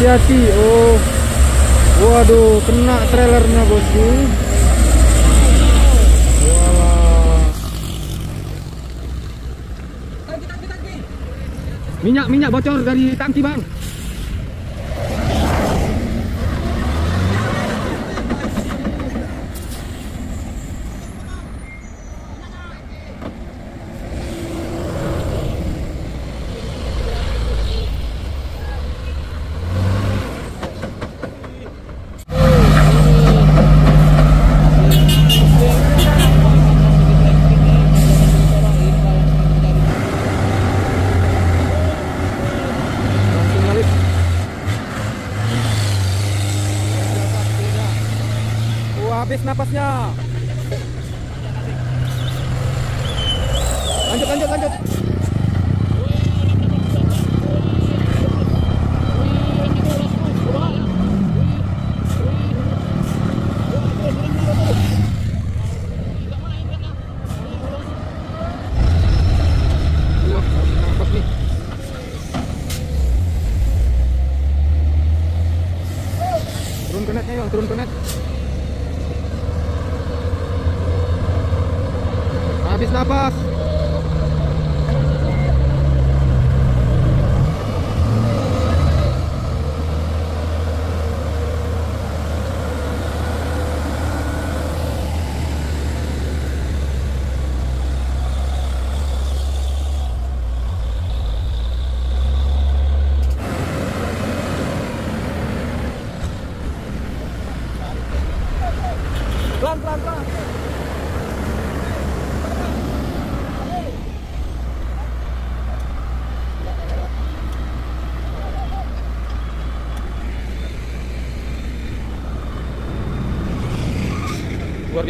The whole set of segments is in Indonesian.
hati-hati oh. Waduh kena trailernya bosku. Minyak minyak bocor dari tangki bang napasnya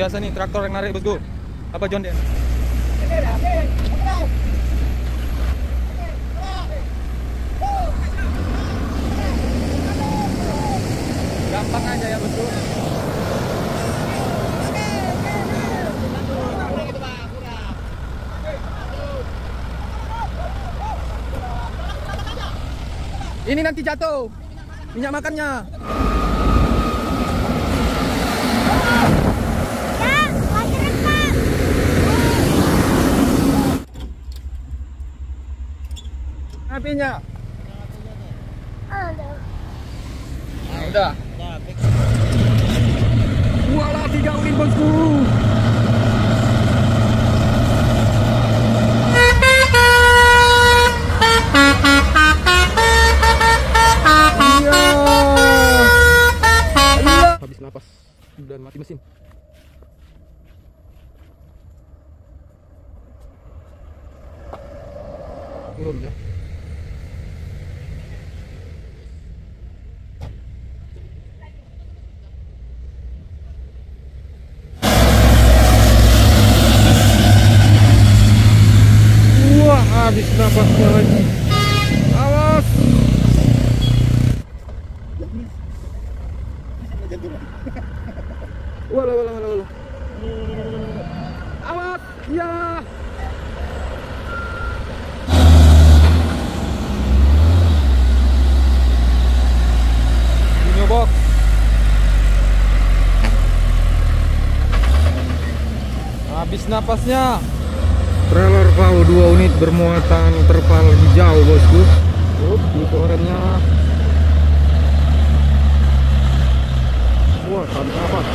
biasa nih traktor yang narik bosku apa John Deere gampang aja ya bosku Ini nanti jatuh. Minyak makannya. Apinya. Nah, udah. Walah tiga unit bosku. Iya. Iya. Habis napas dan mati mesin. Turun ya. Wah, habis napasnya lagi. Awas. Walah, walah, walah, walah. Awas, ya. Dino box. Habis napasnya. Trailer PAU 2 unit bermuatan terpal hijau bosku. Up, itu orangnya. Wah, habis napas.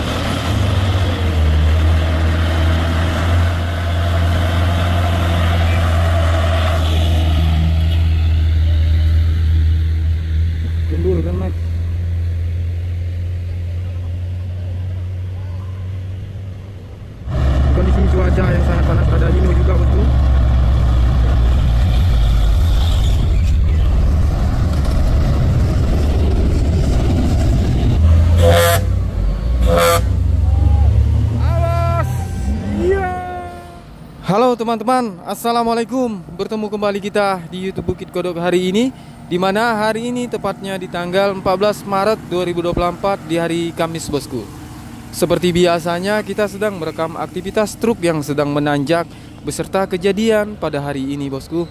Kendur kan, Max? Kondisi cuaca yang sangat panas pada Ino juga betul. Awas! Iya! Halo teman-teman, Assalamualaikum. Bertemu kembali kita di Youtube Bukit Kodok hari ini di mana hari ini tepatnya di tanggal 14 Maret 2024 di hari Kamis bosku. Seperti biasanya kita sedang merekam aktivitas truk yang sedang menanjak Beserta kejadian pada hari ini bosku.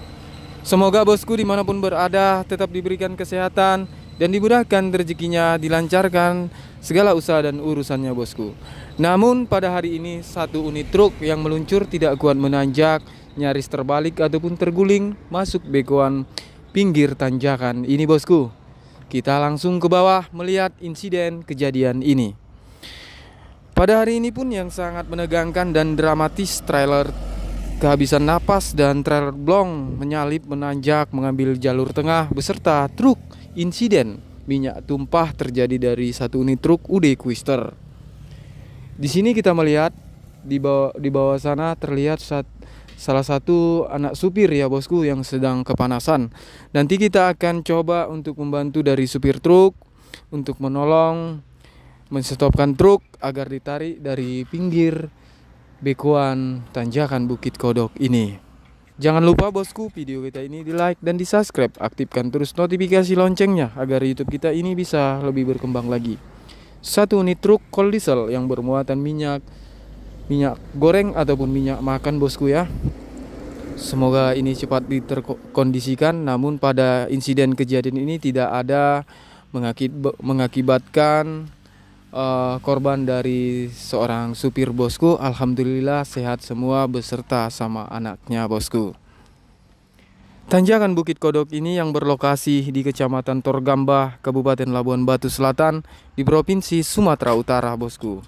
Semoga bosku di mana pun berada tetap diberikan kesehatan dan dimudahkan rezekinya dilancarkan segala usaha dan urusannya bosku. Namun pada hari ini satu unit truk yang meluncur tidak kuat menanjak, nyaris terbalik ataupun terguling masuk bekoan pinggir tanjakan ini bosku. Kita langsung ke bawah melihat insiden kejadian ini. Pada hari ini pun yang sangat menegangkan dan dramatis trailer kehabisan napas dan trailer blong menyalip menanjak mengambil jalur tengah beserta truk insiden minyak tumpah terjadi dari satu unit truk UD Twister. Di sini kita melihat di bawah di bawah sana terlihat saat salah satu anak supir ya bosku yang sedang kepanasan. Nanti kita akan coba untuk membantu dari supir truk untuk menolong menstopkan truk agar ditarik dari pinggir bekuan tanjakan Bukit Kodok ini. Jangan lupa bosku video kita ini di like dan di subscribe Aktifkan terus notifikasi loncengnya agar youtube kita ini bisa lebih berkembang lagi Satu unit truk cold diesel yang bermuatan minyak Minyak goreng ataupun minyak makan bosku ya Semoga ini cepat diterkondisikan Namun pada insiden kejadian ini tidak ada mengakibatkan uh, korban dari seorang supir bosku. Alhamdulillah sehat semua beserta sama anaknya bosku. Tanjakan Bukit Kodok ini yang berlokasi di Kecamatan Torgambah, Kabupaten Labuan Batu Selatan di Provinsi Sumatera Utara, bosku.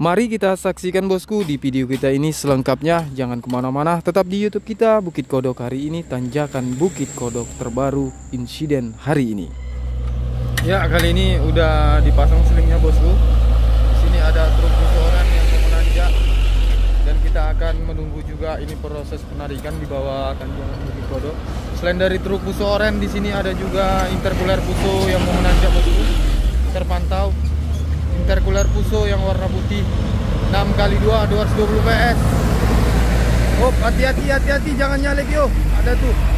Mari kita saksikan bosku di video kita ini selengkapnya. Jangan ke mana-mana, tetap di YouTube kita Bukit Kodok hari ini. Tanjakan Bukit Kodok terbaru insiden hari ini. Ya kali ini udah dipasang selingnya bosku. Di sini ada truk orang yang menanjak dan kita akan menunggu juga ini proses penarikan di bawah tanjakan Bukit Kodok. Selain dari truk oren di sini ada juga interkuler puso yang mau menanjak bosku. Terpantau interkuler puso yang warna putih 6 kali 2 220 PS. Oh, hati-hati hati-hati jangan nyalek yo. Ada tuh.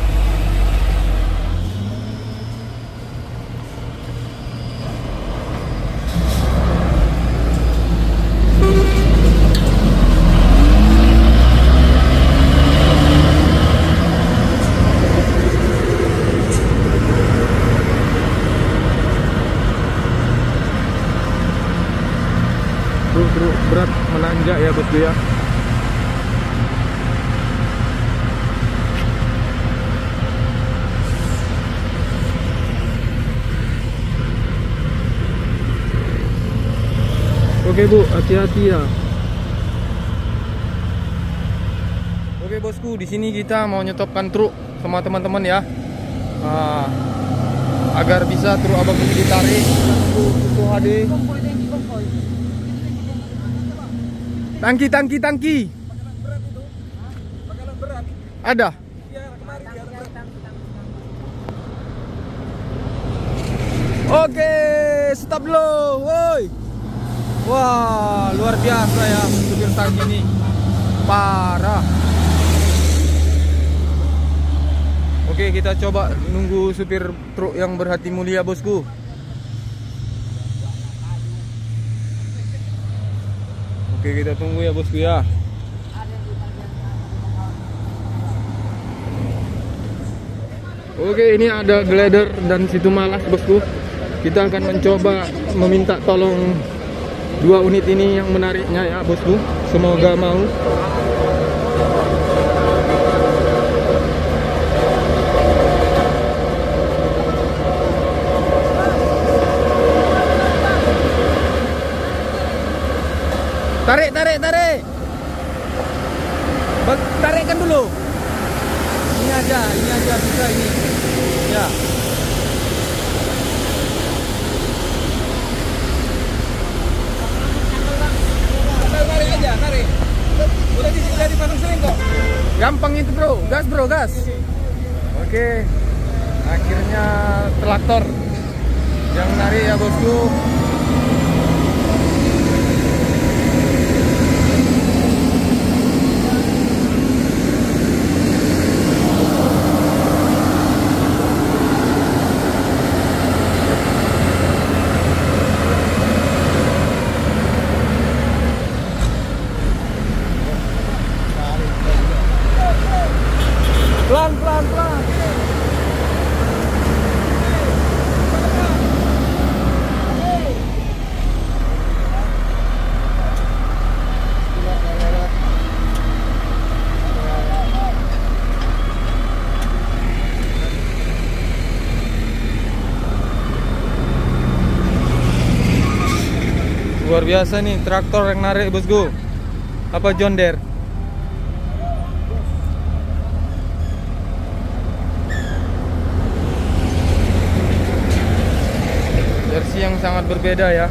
Ya ya Oke bu, hati-hati ya. Oke bosku, di sini kita mau nyetopkan truk sama teman-teman ya, nah, agar bisa truk abang ini ditarik. Untuk HD. Tangki, tangki, tangki. Ada. Oke, stop dulu, woi. Wah, luar biasa ya supir tangki ini. Parah. Oke, kita coba nunggu supir truk yang berhati mulia, bosku. Oke kita tunggu ya bosku ya. Oke ini ada glider dan situ malas bosku. Kita akan mencoba meminta tolong dua unit ini yang menariknya ya bosku. Semoga mau Tarik, tarik, tarik. Tarikkan dulu. Ini aja, ini aja bisa ini. Ya. Tarik aja, tarik. Udah di udah dipasang seling kok. Gampang itu, Bro. Gas, Bro, gas. Oke. Akhirnya traktor yang narik ya, Bosku. Pelan, pelan, pelan. Luar biasa nih traktor yang narik bosku. Apa John Deere? Versi yang sangat berbeda ya.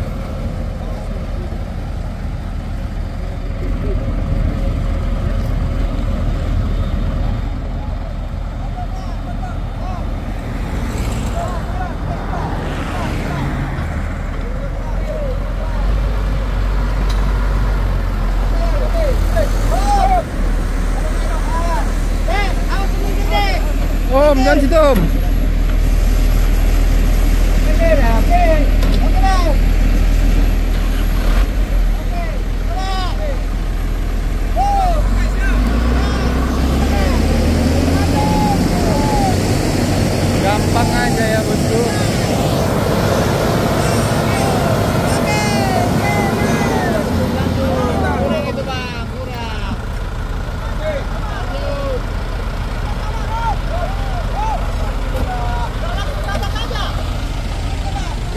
Om, jangan situ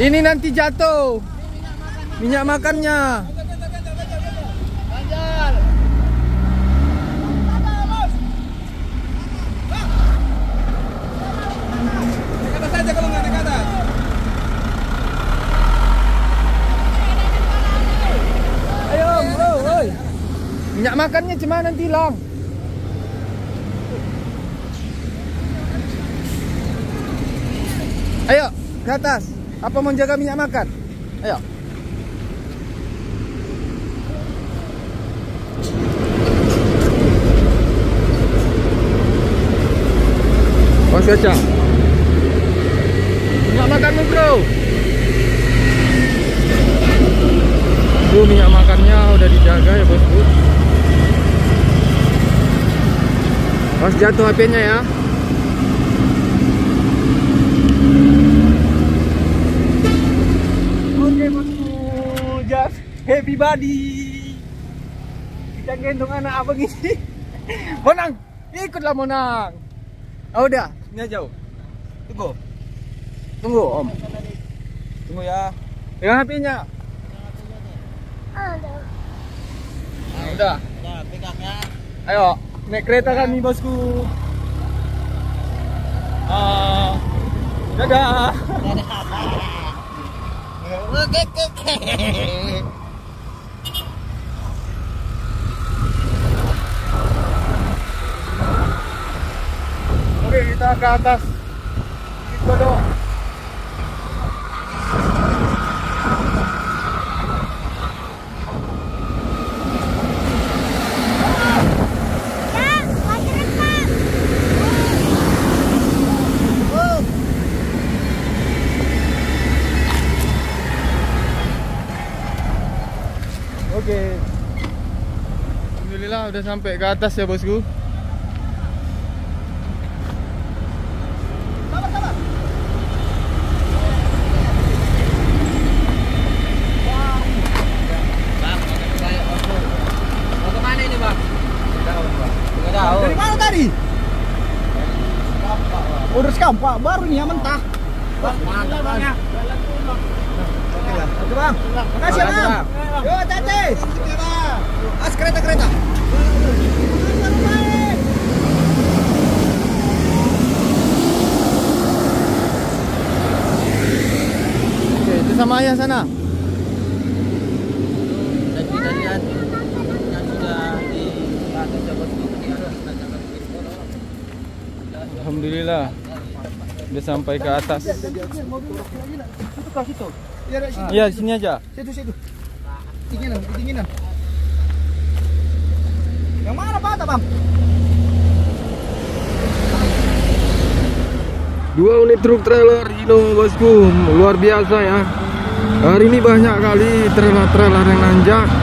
Ini nanti jatuh. Minyak makannya. Ayo, bro, oi. Minyak makannya cuma nanti hilang. Ayo, ke atas. Apa mau jaga minyak makan? Ayo. Bos kaca. Minyak makanmu, Bro. Tuh minyak makannya udah dijaga ya, Bosku. Pas jatuh HP-nya ya. Oke bosku, just happy body. Kita gendong anak abang ini. Monang, ikutlah Monang. Oh, udah, ini. Om. Tunggu. Tunggu, Om. Tunggu ya. Pegang HP-nya. Nah, udah. Ya. Ayo, naik kereta kami, Bosku. Ah. dadah. Oke, oke, oke. Oke, kita ke atas. Kita dong. Oke. Alhamdulillah udah sampai ke atas ya bosku. Mau ke mana ini bang? Nggak tahu. Dari mana tadi? Urus kampak baru nih yang mentah. Mantap bang ya. Oke bang. Makasih ya bang. Yo tete. As kereta kereta. Oke, itu sama ayah sana. Dan kita lihat yang sudah di atas ya bosku. Alhamdulillah. Udah sampai ke atas. Iya di sini aja. Situ situ. Yang mana pak bang? Dua unit truk trailer Hino bosku, luar biasa ya. Hari ini banyak kali trailer-trailer yang nanjak.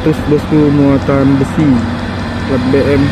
500 bosku muatan besi plat BM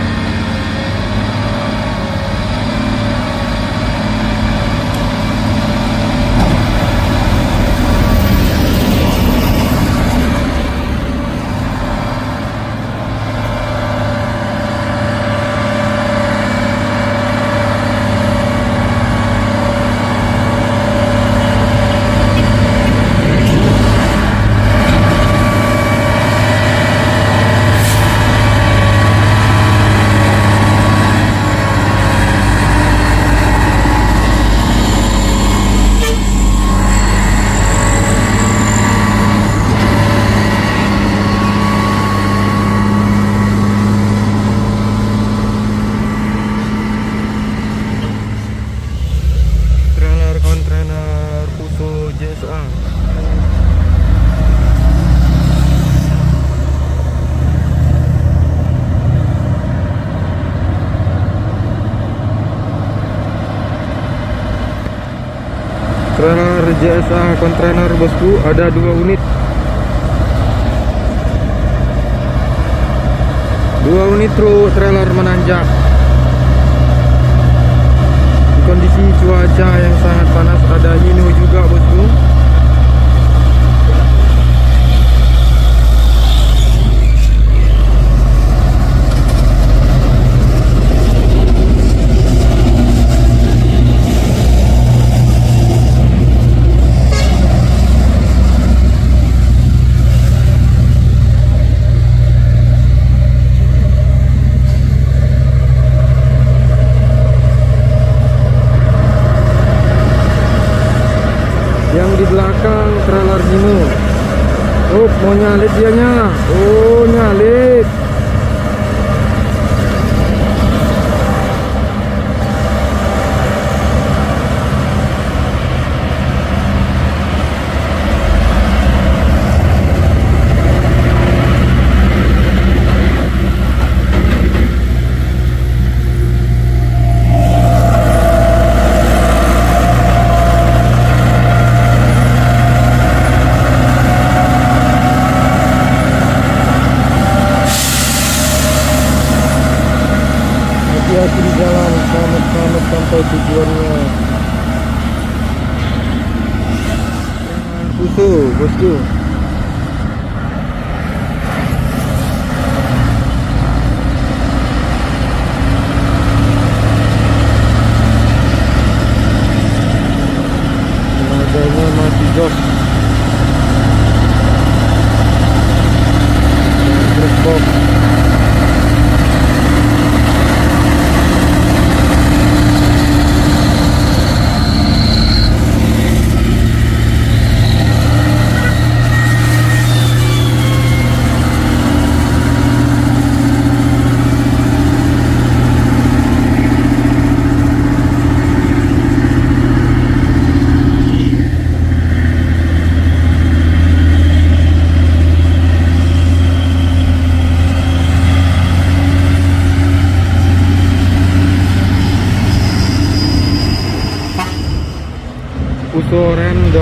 trailer kontainer Fuso JSA trailer JSA kontainer bosku. Ada dua unit. Dua unit truk trailer menanjak. Di kondisi cuaca yang sangat panas ada Hino juga bosku yang di belakang trailer Hino oh mau nyalip dianya. Oh nyalip hati-hati di jalan selamat-selamat sampai tujuannya Usu, bosku Tenaganya masih jos Terus box Uso rem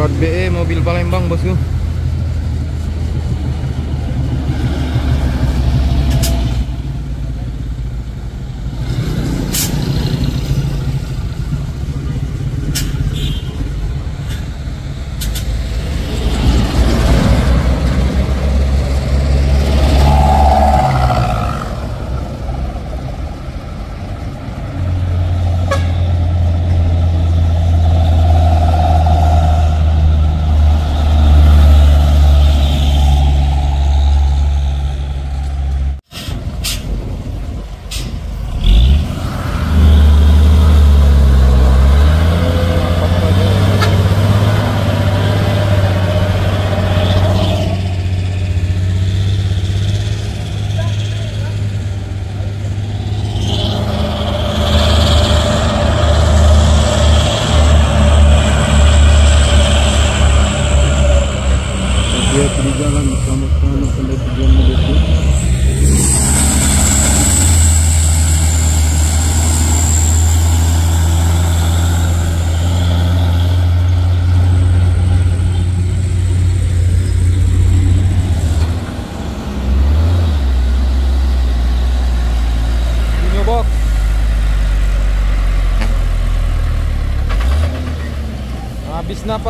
Squad BE mobil Palembang bosku.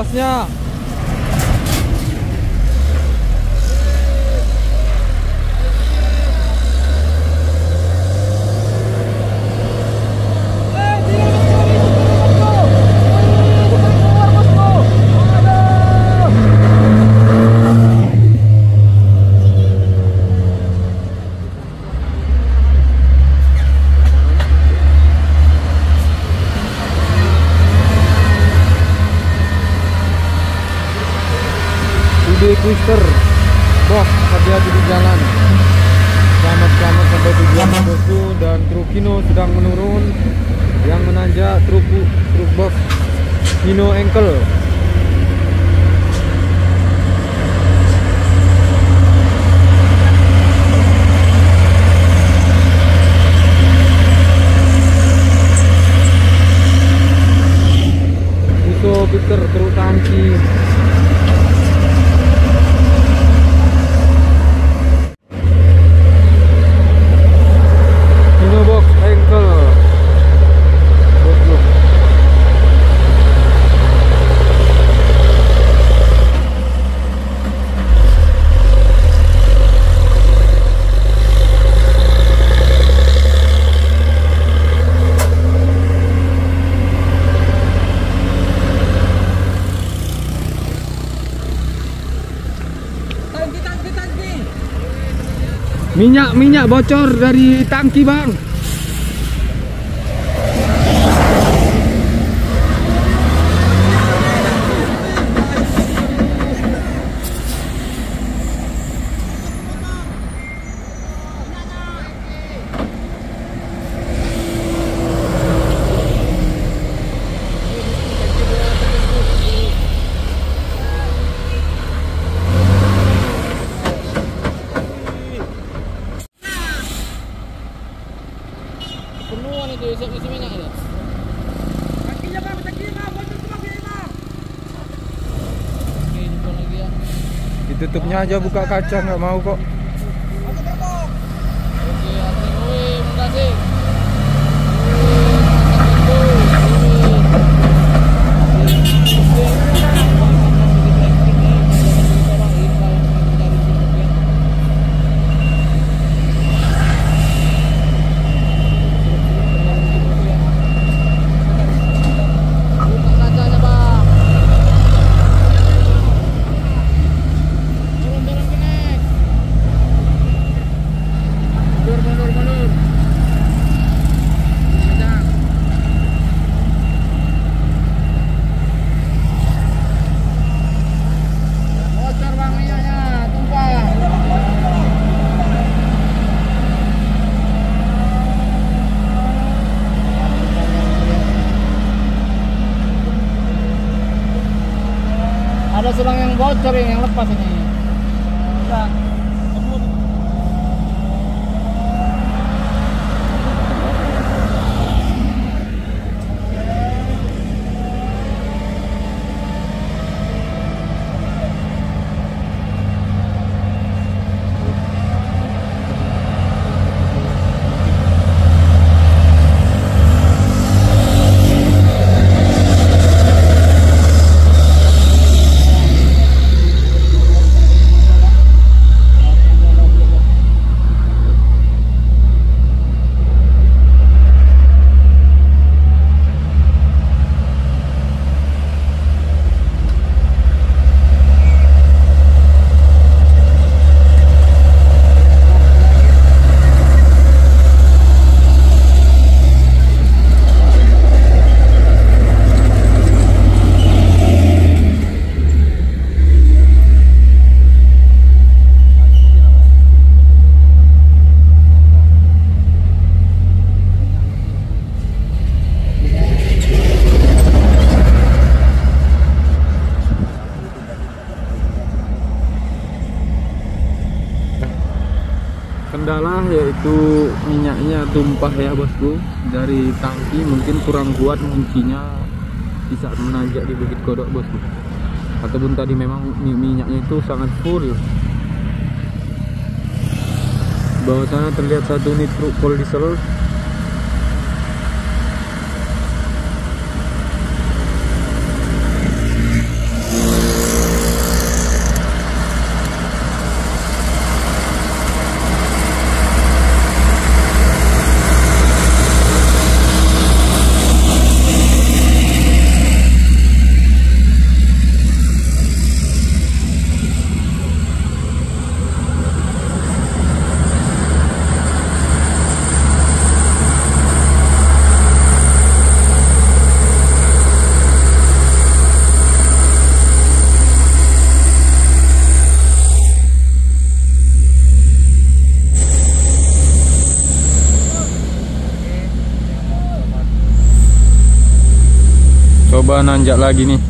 Zapasnya. Dino Engkel. minyak minyak bocor dari tangki bang. aja buka kaca nggak mau kok. Yang, yang lepas ini. Tumpah ya bosku. Dari tangki mungkin kurang kuat kuncinya di saat menanjak di Bukit Kodok bosku. Ataupun tadi memang mi- minyaknya itu sangat full. Bawah sana terlihat satu unit truk diesel nanjak lagi nih.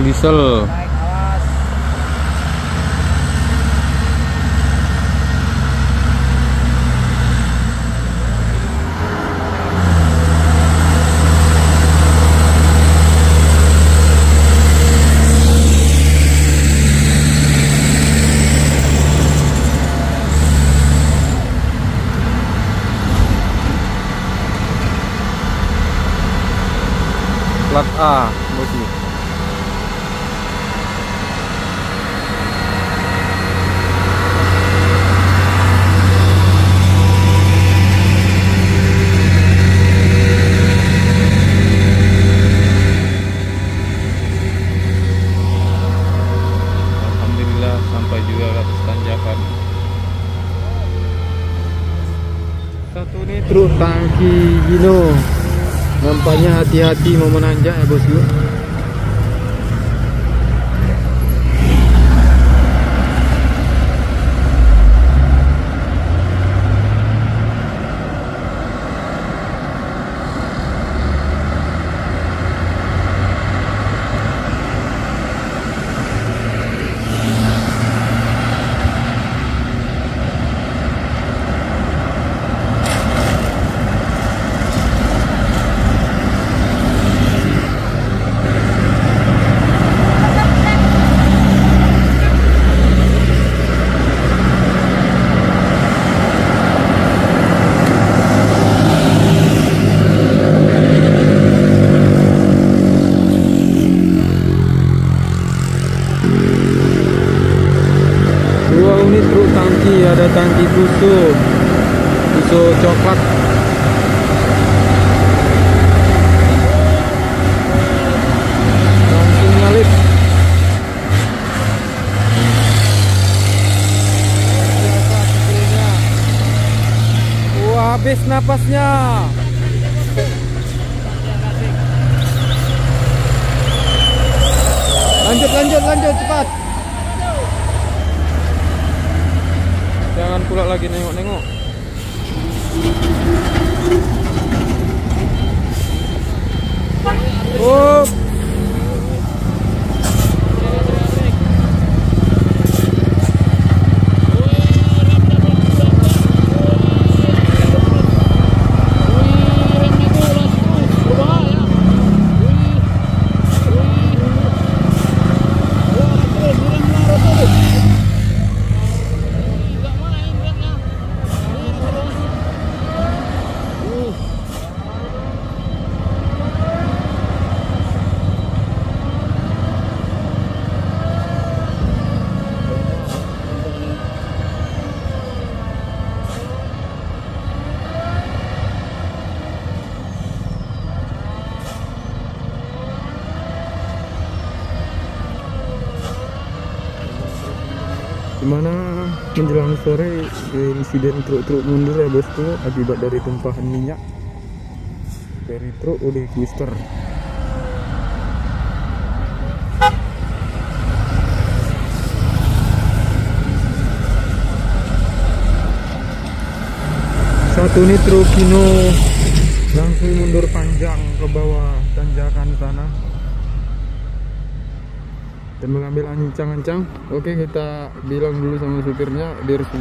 Diesel plat A bosku Alhamdulillah sampai juga ke atas tanjakan satu ini truk tangki Gino nampaknya hati-hati mau menanjak ya bosku dua unit truk tangki tangki susu susu coklat langsung nyalip sepertinya. habis napasnya. Lanjut, lanjut, lanjut, cepat. Jangan pula lagi nengok-nengok. Oh. Di mana menjelang sore eh, insiden truk-truk mundur ya bosku akibat dari tumpahan minyak. Dari truk oleh twister. Satu nitro kino langsung mundur panjang ke bawah tanjakan sana. Dan mengambil ancang-ancang. Oke kita bilang dulu sama supirnya dia harus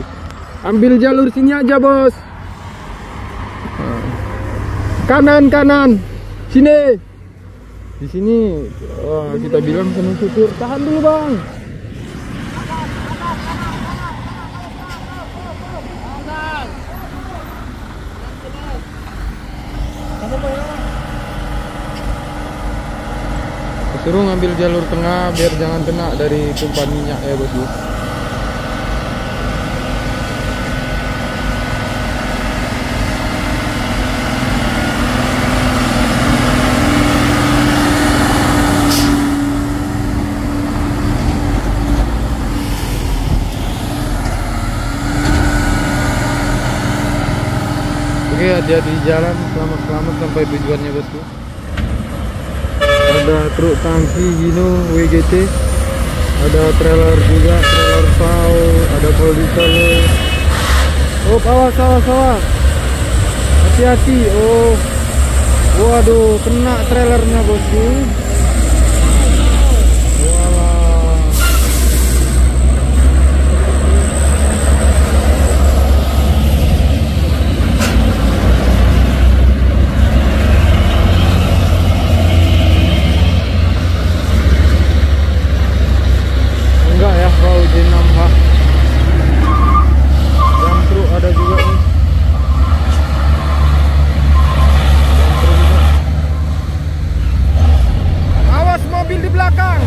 ambil jalur sini aja bos. Kanan kanan. Sini. Di sini. Wah, kita bilang sama supir tahan dulu bang. Suruh ngambil jalur tengah biar jangan kena dari tumpahan minyak ya bosku Oke hati-hati di jalan selamat-selamat sampai tujuannya bosku. Ada truk tangki Gino WGT ada trailer juga trailer PAU ada produser. Oh awas awas awas hati-hati oh. Waduh kena trailernya bosku Walah. enggak ya kalau J6H yang truk ada juga nih Yang truk juga. awas mobil di belakang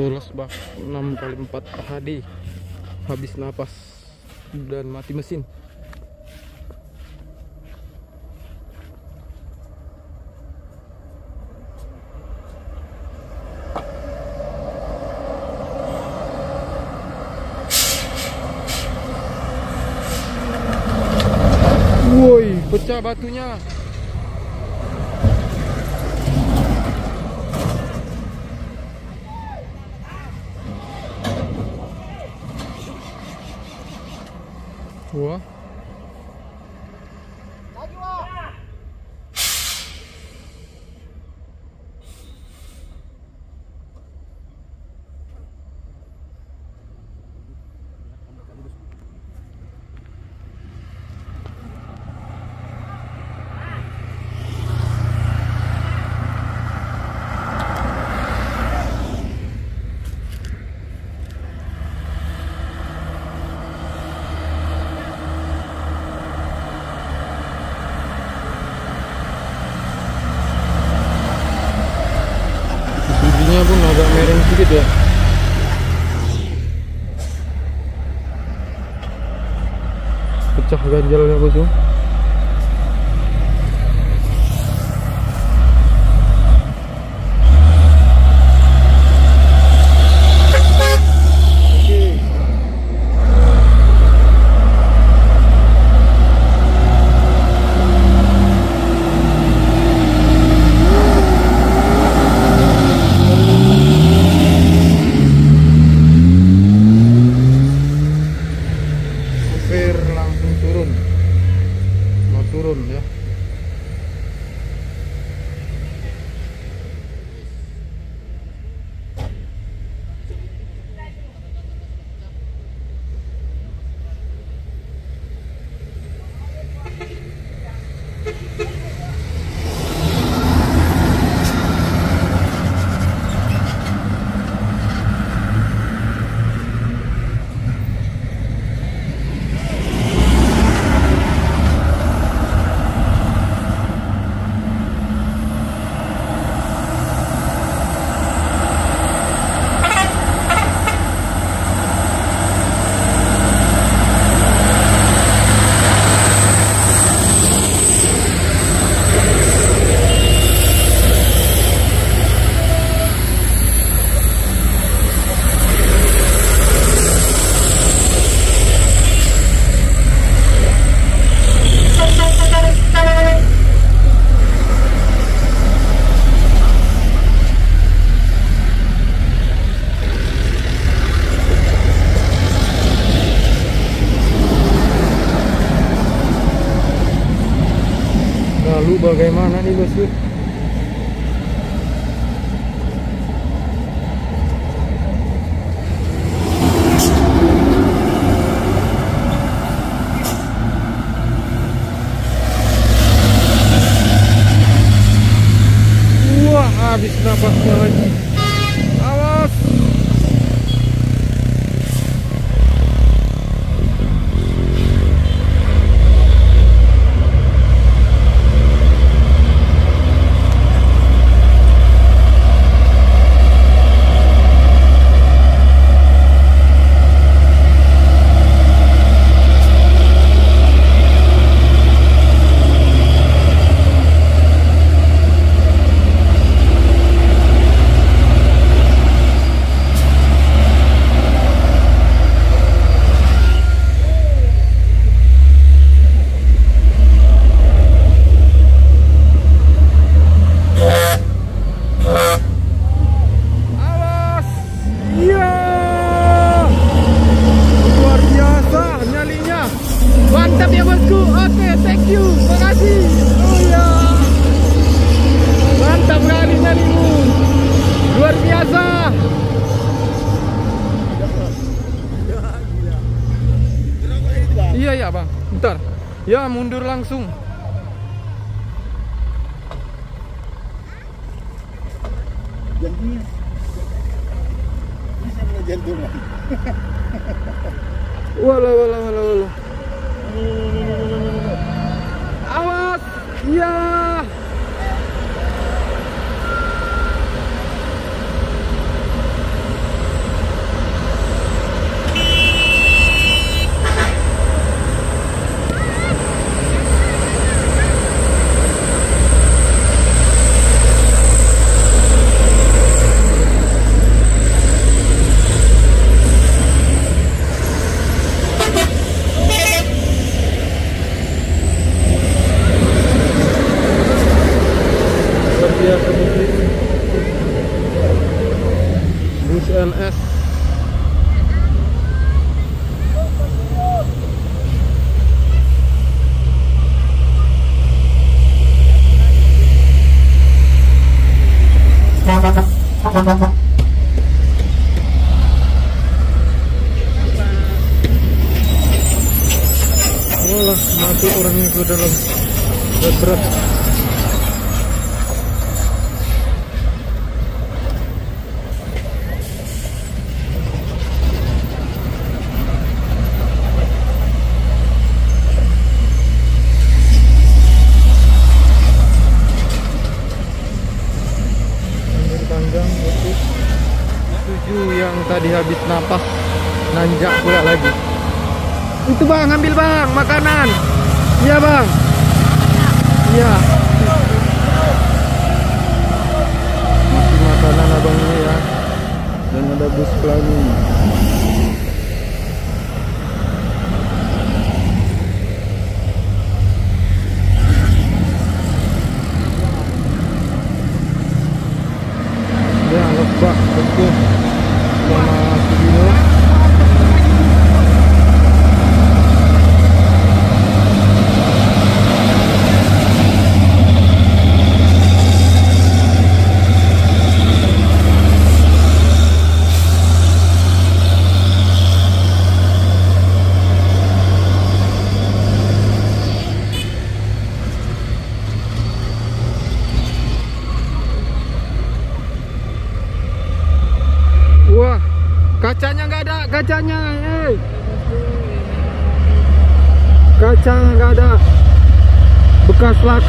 busolos bak 6 kali 4 HD habis napas dan mati mesin Woi, pecah batunya. Pecah ganjalnya bosku mundur langsung.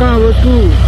carro, tu.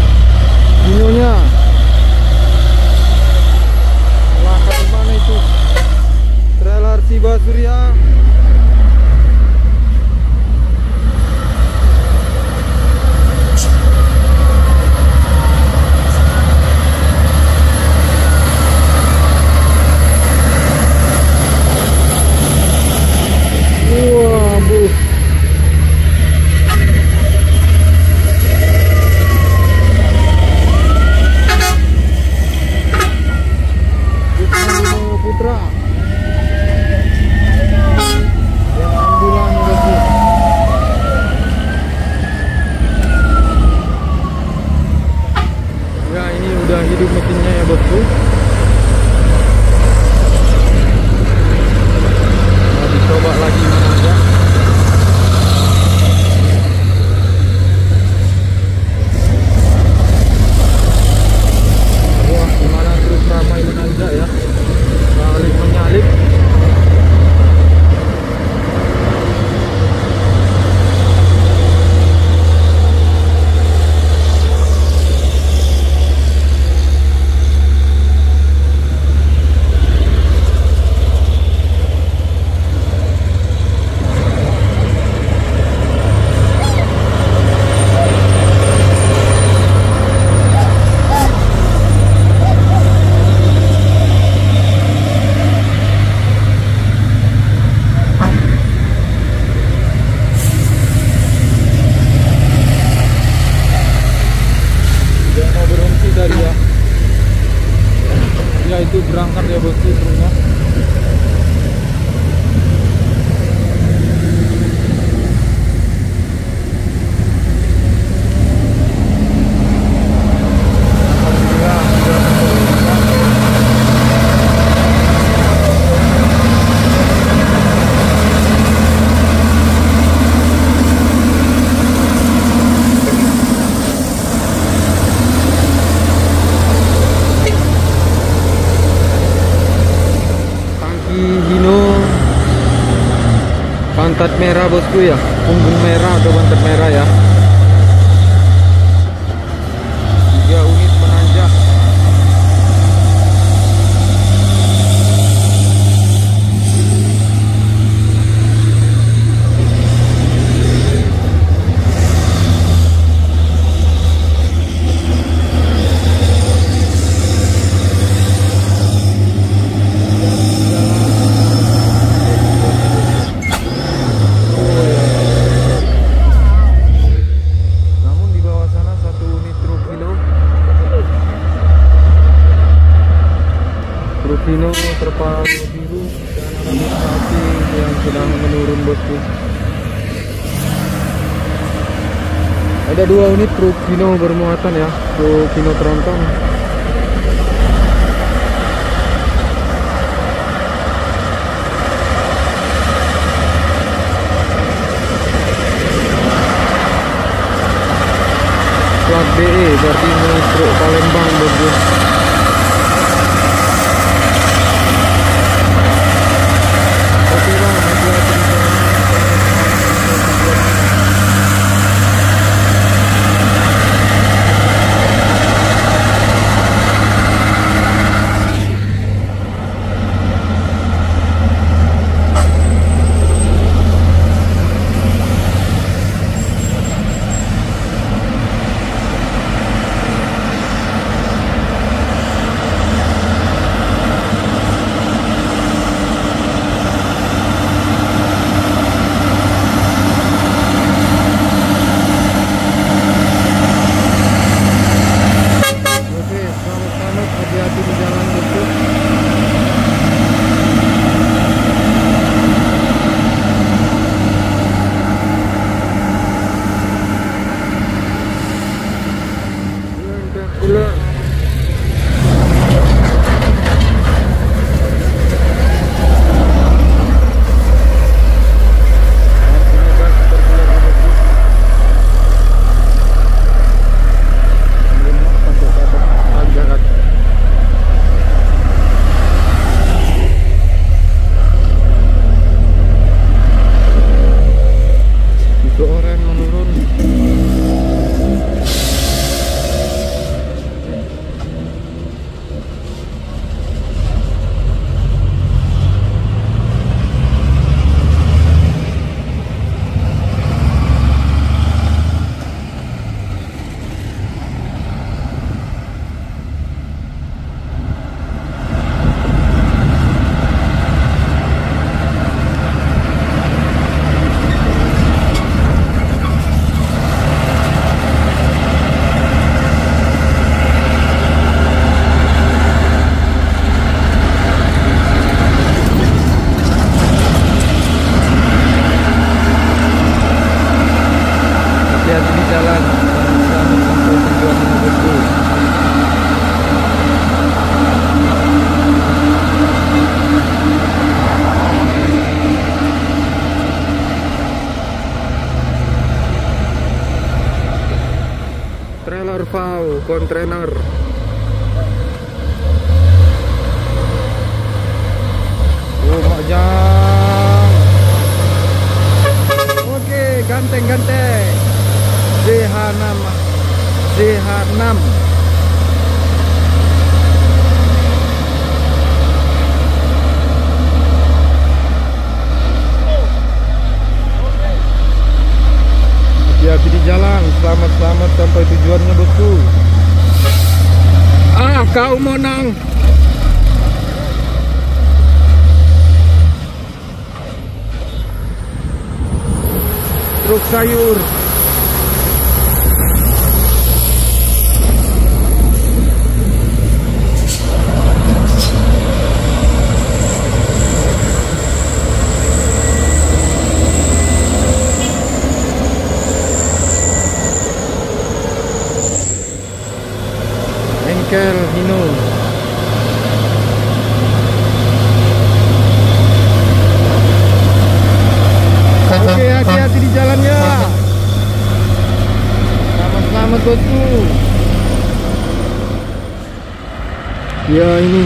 Wow, kontrainer.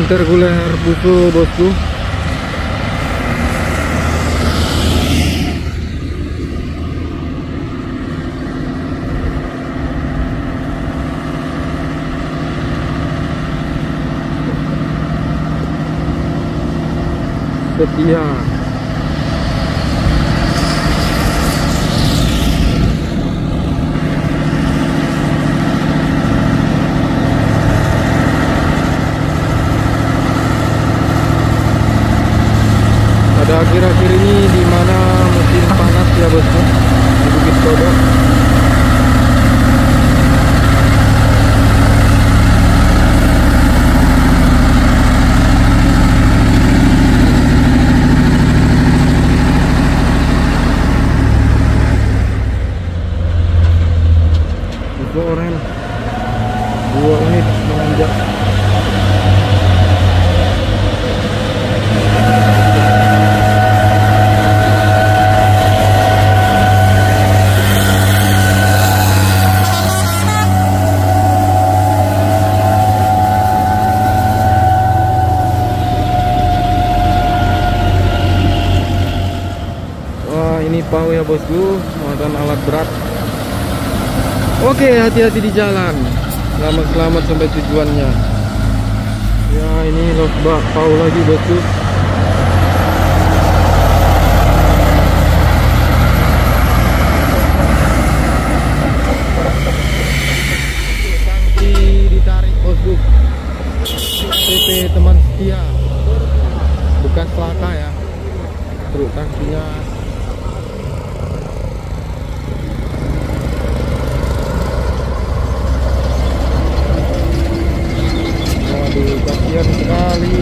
Intercooler busu bosku. Setia. Pada akhir-akhir ini di mana musim panas ya bosku di Bukit Kodok. Itu oren dua unit menanjak Wah ini pau ya bosku muatan alat berat Oke hati-hati di jalan. Selamat-selamat sampai tujuannya. Ya ini losbak pau lagi bosku. Teman setia. Bukan pelaka ya. Truk tangkinya Waduh, kasihan sekali.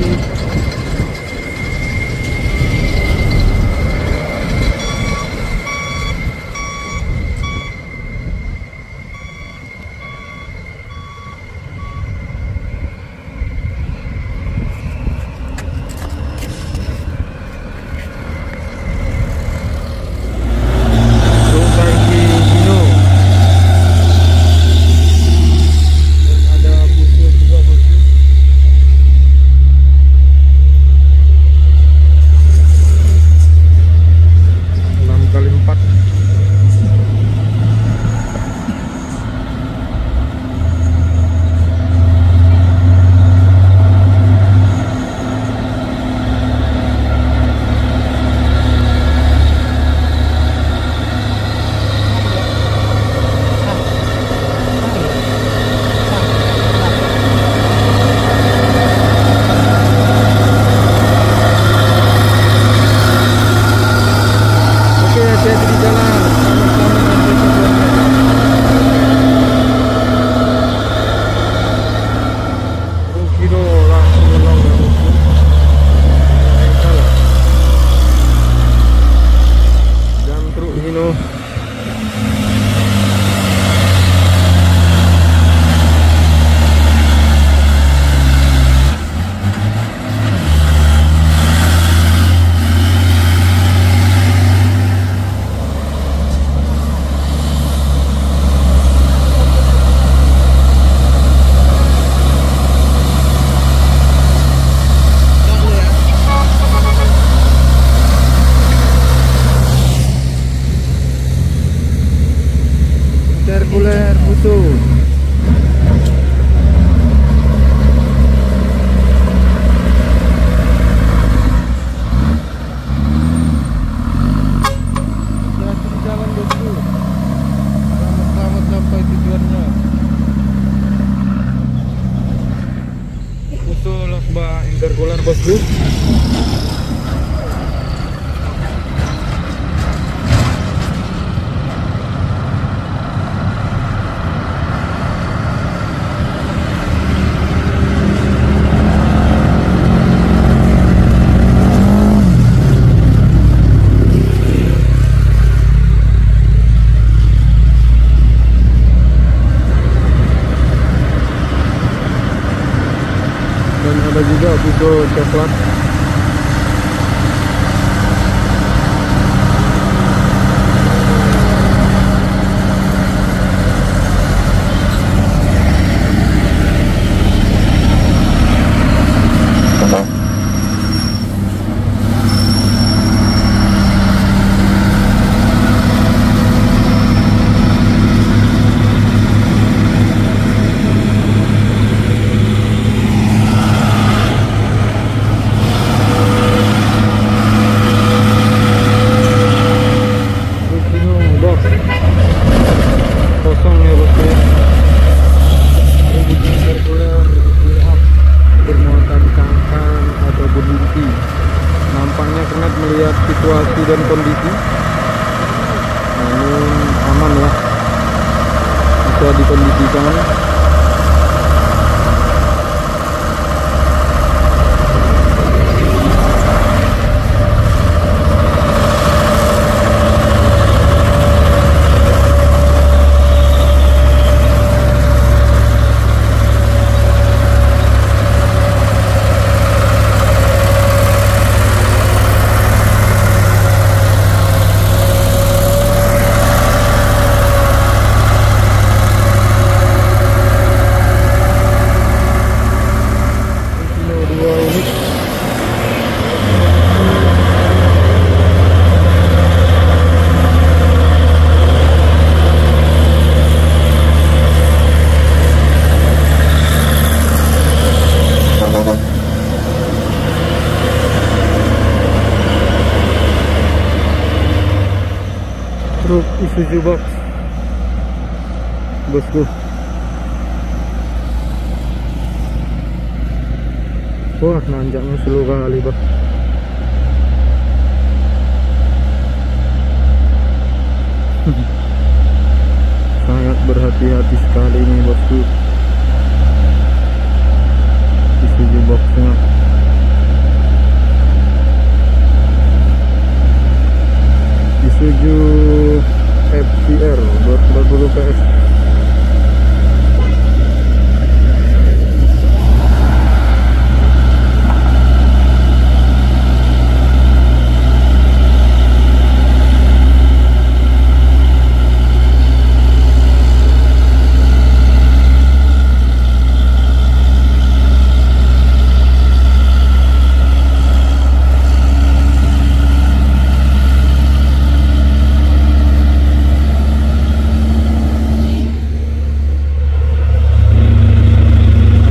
Box bosku Wah, nanjaknya slow kali, Bang. Sangat berhati-hati sekali ini, bosku. Isuzu boxnya. Isuzu FCR 240 PS.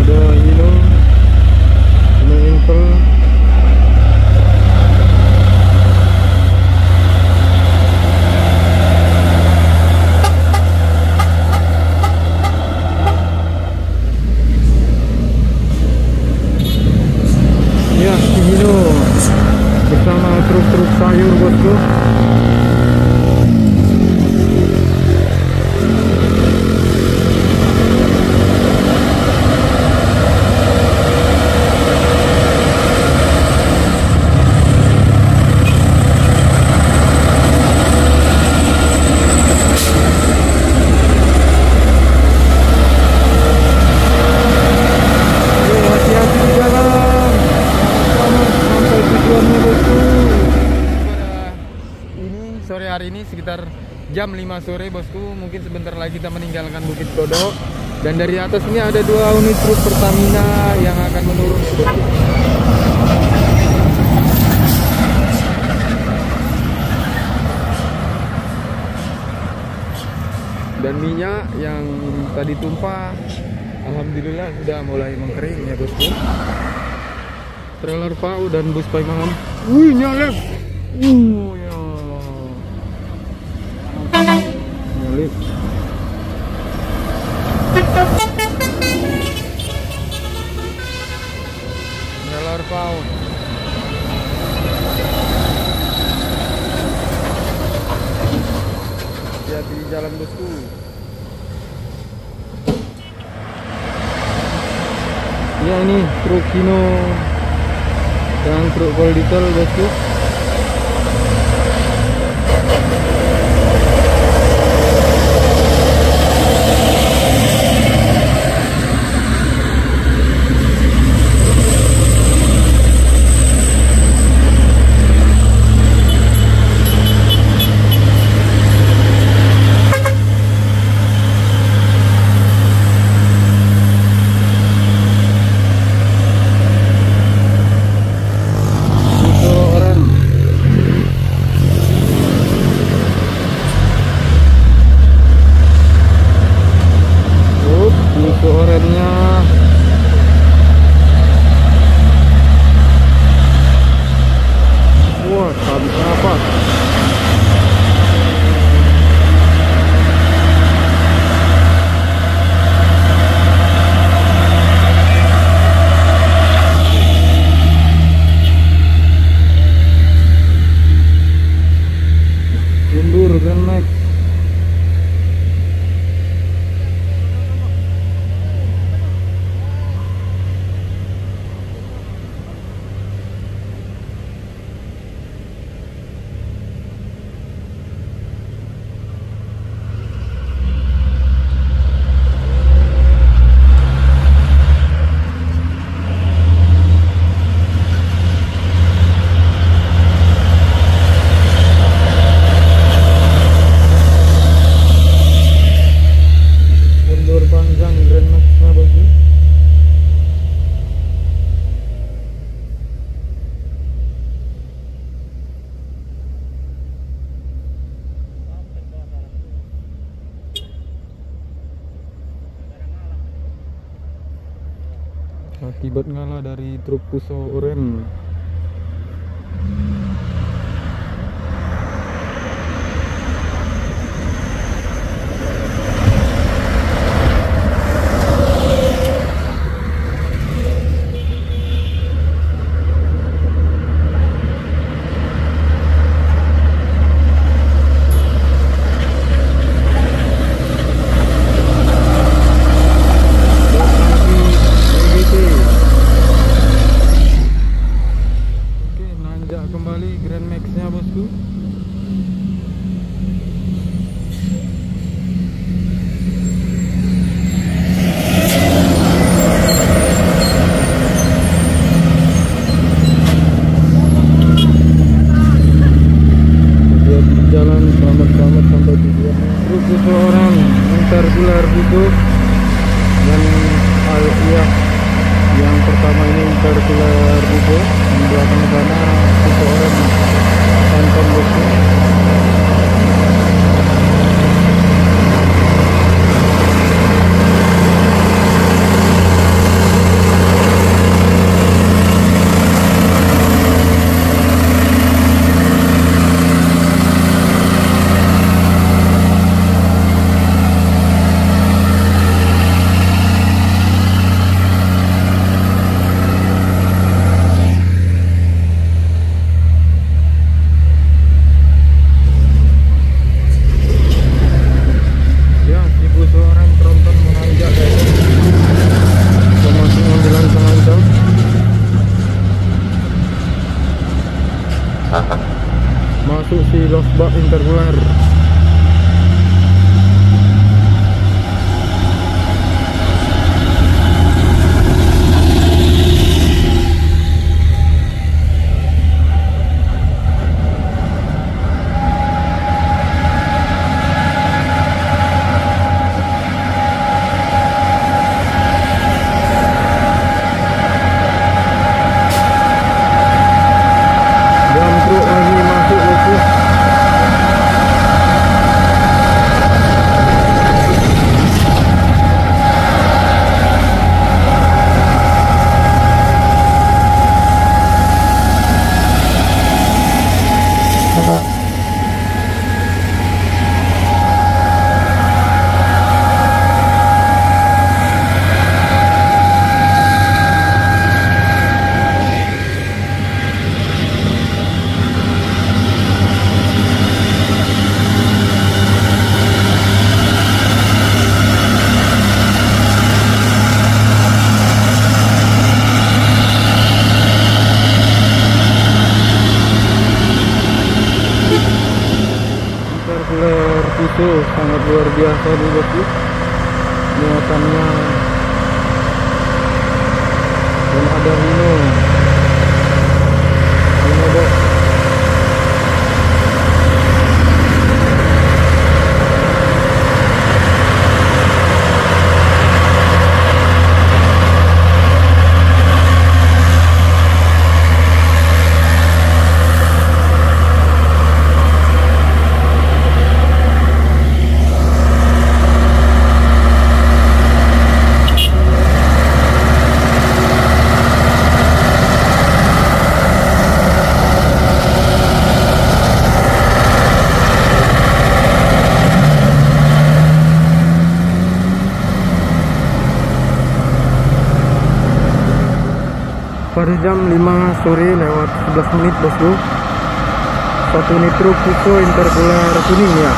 ada Hino Hino Intel ya Hino bersama truk-truk sayur bosku Oke, hati-hati di jalan. Selamat sampai tujuannya bosku. Ini sore hari ini sekitar jam 5 sore bosku. Mungkin sebentar lagi kita meninggalkan Bukit Kodok. Dan dari atas ini ada dua unit truk Pertamina yang akan menurun. Dan minyak yang tadi tumpah Alhamdulillah sudah mulai mengkering ya bosku Trailer PAU dan bus Paimangan Wih nyalip Uh dari truk sangat luar biasa nih bosku muatannya. Dan ada Hino Hino box pada jam 5 sore lewat 11 menit bosku satu truk Fuso intercooler kuning ya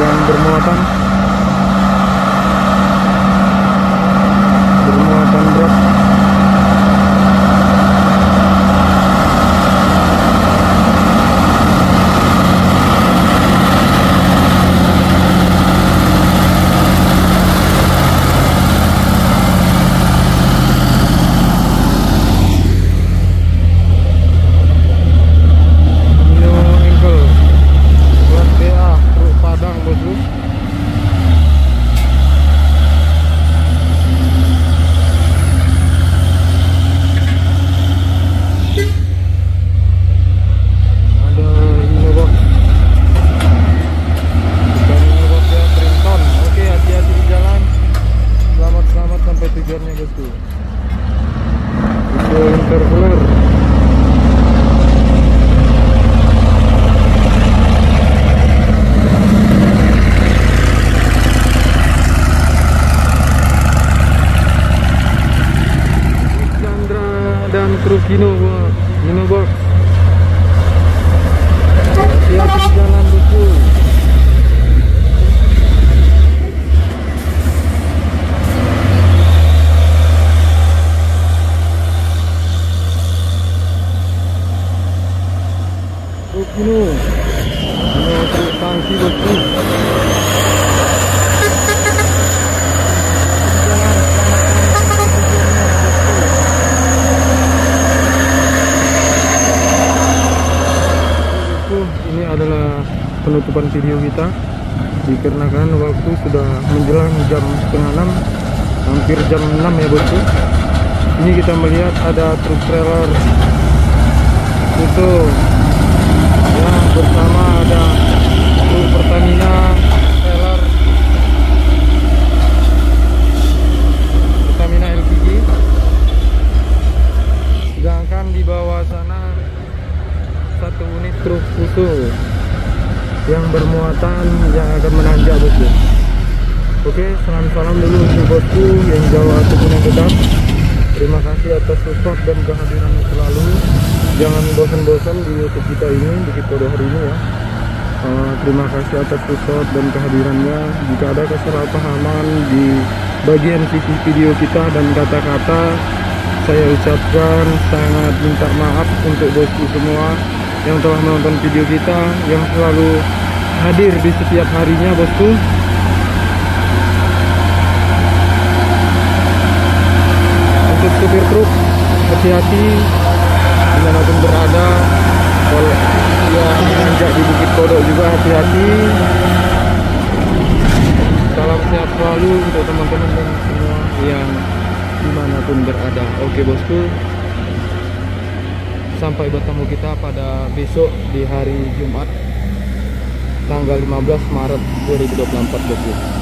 yang bermuatan यत्रो किन universe penutupan video kita. Dikarenakan waktu sudah menjelang jam setengah enam hampir jam 6 ya bosku. Ini kita melihat ada truk trailer. Itu yang bersama ada truk Pertamina trailer. Pertamina LPG sedangkan di bawah sana satu unit truk fuso yang bermuatan yang akan menanjak bosku. Oke salam salam dulu untuk bosku yang jauh ataupun yang dekat terima kasih atas support dan kehadirannya selalu. Jangan bosan-bosan di youtube kita ini Bukit Kode hari ini ya. Eh, terima kasih atas support dan kehadirannya. Jika ada kesalahpahaman di bagian sisi video kita dan kata-kata saya ucapkan sangat minta maaf untuk bosku semua yang telah menonton video kita yang selalu hadir di setiap harinya bosku. Untuk supir truk hati-hati. Di mana pun berada kalau yang menanjak di Bukit Kodok juga hati-hati. Salam sehat selalu untuk teman-teman dan semua yang di mana pun berada. Oke bosku sampai bertemu kita pada besok di hari Jumat tanggal 15 Maret 2024 bosku